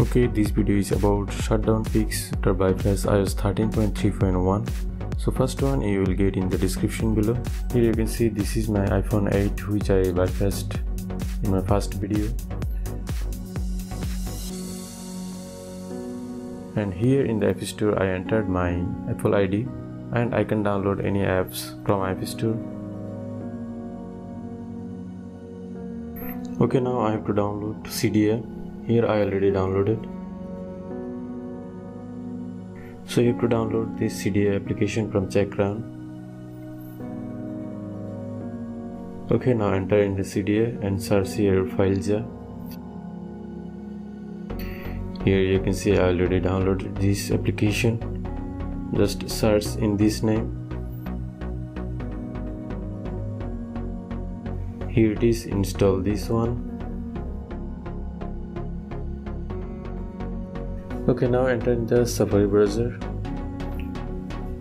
Okay, this video is about shutdown fix after bypass iOS 13.3.1. So first one you will get in the description below. Here you can see this is my iPhone 8 which I bypassed in my first video. And here in the App Store I entered my Apple ID and I can download any apps from App Store. Okay now I have to download CDA here I already downloaded. So you have to download this CDA application from Checkra okay now enter in the CDA and search here. FileJar here you can see I already downloaded this application. Just search in this name. Here it is install this one okay now enter in the safari browser.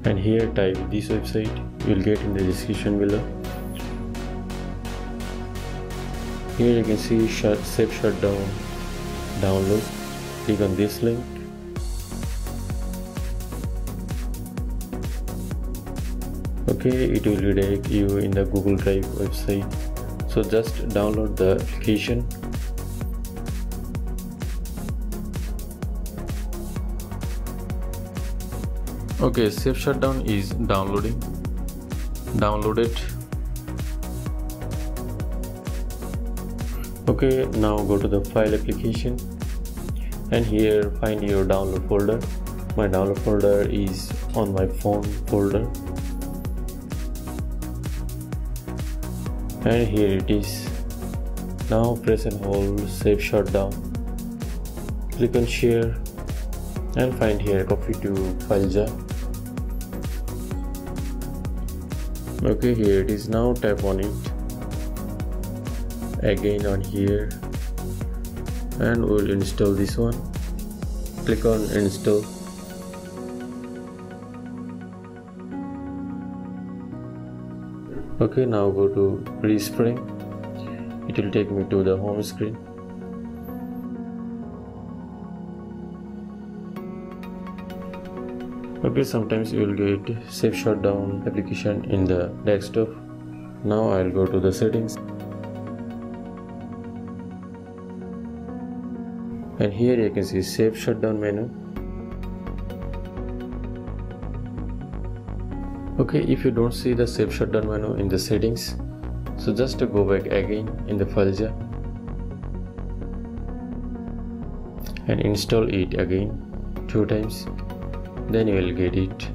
And here type this website. You'll get in the description below. Here you can see shut, safe shutdown download. Click on this link. Okay it will redirect you in the google drive website. So just download the application okay safe shutdown is downloading. Download it okay now go to the file application. And here find your download folder. My download folder is on my phone folder. And here it is. Now press and hold safe shutdown. Click on share and find here. Copy to FileJar okay here it is now. Tap on it again on here. And we'll install this one. Click on install. Okay now go to respring. It will take me to the home screen okay sometimes you will get safe shutdown application in the desktop. Now I'll go to the settings. And here you can see safe shutdown menu. Okay if you don't see the safe shutdown menu in the settings so just go back again in the FileJar and install it again two times then you will get it.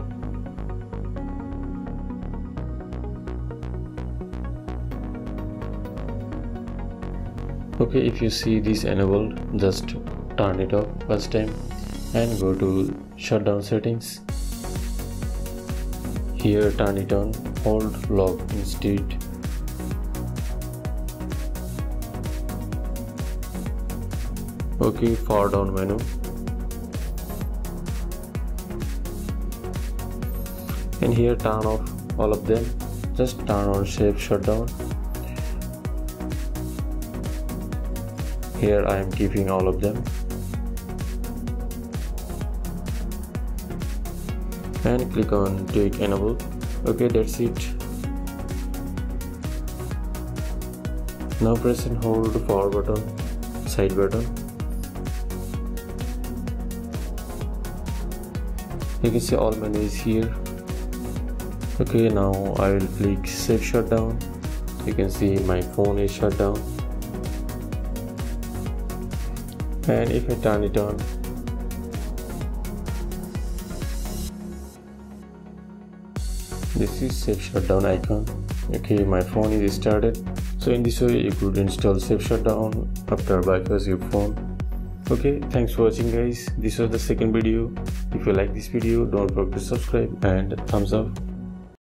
Okay if you see this enabled just turn it off first time and go to shutdown settings. Here turn it on hold lock instead. Okay far down menu and here turn off all of them. Just turn on safe shutdown. Here I am keeping all of them. And click on take enable. Okay that's it. Now press and hold power button side button. You can see all menus here okay now I will click safe shutdown. You can see my phone is shut down. And if I turn it on this is safe shutdown icon. Okay my phone is started. So in this way you could install safe shutdown after bypass your phone. Okay thanks for watching guys. This was the second video. If you like this video don't forget to subscribe and thumbs up